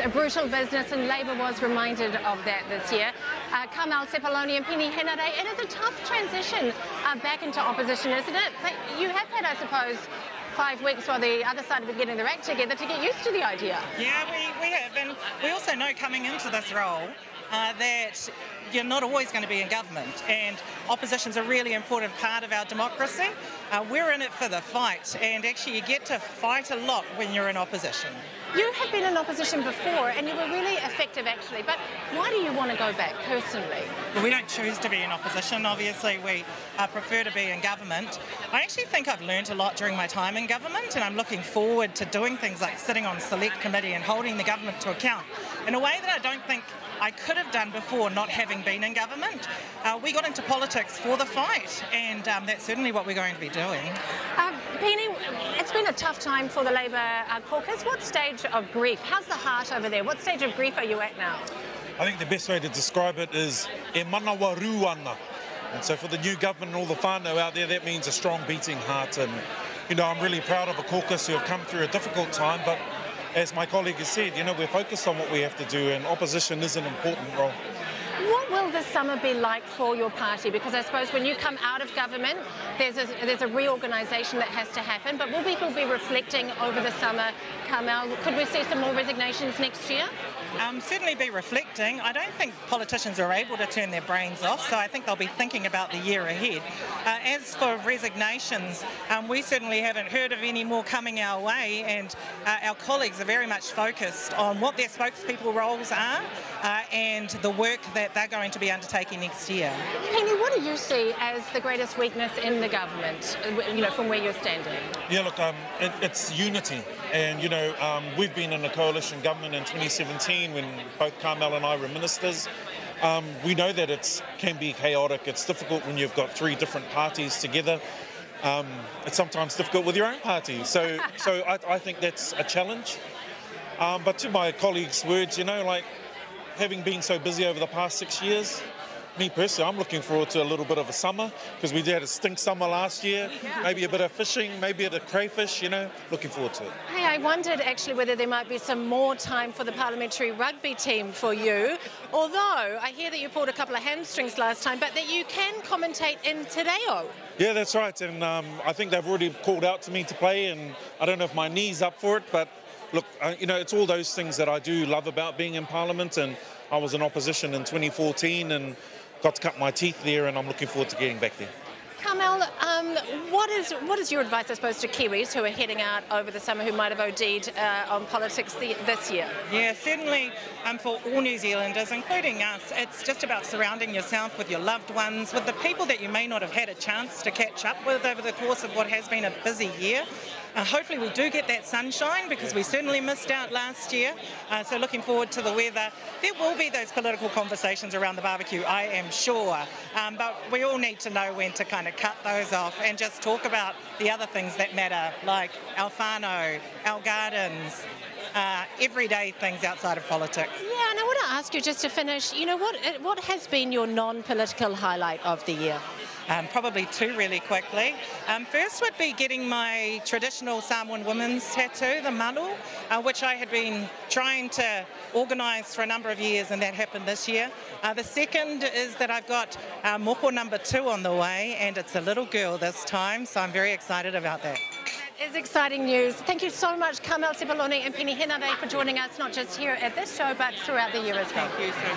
a brutal business, and Labour was reminded of that this year. Uh, Carmel Sepuloni and Peeni Henare, it is a tough transition uh, back into opposition, isn't it? But you have had, I suppose, five weeks while the other side been getting their act together to get used to the idea. Yeah, we, we have, and we also know coming into this role uh, that you're not always going to be in government, and opposition's a really important part of our democracy. Uh, we're in it for the fight, and actually, you get to fight a lot when you're in opposition. You have been in opposition before, and you were really effective, actually. But why do you want to go back personally? Well, we don't choose to be in opposition. Obviously, we uh, prefer to be in government. I actually think I've learned a lot during my time in government, and I'm looking forward to doing things like sitting on select committee and holding the government to account in a way that I don't think I could have done before not having been in government. Uh, we got into politics for the fight, and um, that's certainly what we're going to be doing. Um, Peeni, it's been a tough time for the Labour uh, caucus. What stage of grief? How's the heart over there? What stage of grief are you at now? I think the best way to describe it is e ruana. And so for the new government and all the whānau out there, that means a strong beating heart. And, you know, I'm really proud of a caucus who have come through a difficult time, but as my colleague has said, you know, we're focused on what we have to do, and opposition is an important role. What will the summer be like for your party? Because I suppose when you come out of government, there's a, there's a reorganisation that has to happen. But will people be reflecting over the summer, Carmel? Could we see some more resignations next year? Um, certainly be reflecting. I don't think politicians are able to turn their brains off, so I think they'll be thinking about the year ahead. Uh, as for resignations, um, we certainly haven't heard of any more coming our way, and uh, our colleagues are very much focused on what their spokespeople roles are uh, and the work that they're going to be undertaking next year. Peeni, what do you see as the greatest weakness in the government, you know, from where you're standing? Yeah, look, um, it, it's unity. And, you know, um, we've been in a coalition government in 2017 when both Carmel and I were ministers. Um, we know that it can be chaotic. It's difficult when you've got three different parties together. Um, it's sometimes difficult with your own party. So, so I, I think that's a challenge. Um, but to my colleagues' words, you know, like having been so busy over the past six years, me personally, I'm looking forward to a little bit of a summer because we had a stink summer last year. Yeah. Maybe a bit of fishing, maybe a bit of crayfish, you know. Looking forward to it. Hey, I wondered actually whether there might be some more time for the parliamentary rugby team for you. Although I hear that you pulled a couple of hamstrings last time, but that you can commentate in Te Reo. Yeah, that's right. And um, I think they've already called out to me to play, and I don't know if my knee's up for it, but look, uh, you know, it's all those things that I do love about being in Parliament, and I was in opposition in 2014, and got to cut my teeth there, and I'm looking forward to getting back there. Carmel, um, what is what is your advice, I suppose, to Kiwis who are heading out over the summer who might have OD'd uh, on politics the, this year? Yeah, certainly um, for all New Zealanders, including us, it's just about surrounding yourself with your loved ones, with the people that you may not have had a chance to catch up with over the course of what has been a busy year. Uh, hopefully we do get that sunshine because we certainly missed out last year. Uh, so looking forward to the weather. There will be those political conversations around the barbecue, I am sure. Um, but we all need to know when to kind of cut those off and just talk about the other things that matter, like whānau, our gardens, uh, everyday things outside of politics. Yeah, and I want ask you just to finish, you know, what, what has been your non-political highlight of the year? Um, probably two really quickly. Um, first would be getting my traditional Samoan women's tattoo, the malu, uh, which I had been trying to organise for a number of years, and that happened this year. Uh, the second is that I've got uh, moko number two on the way, and it's a little girl this time, so I'm very excited about that. Is exciting news. Thank you so much, Carmel Sepuloni and Peeni Henare, for joining us, not just here at this show, but throughout the year as well. Thank you so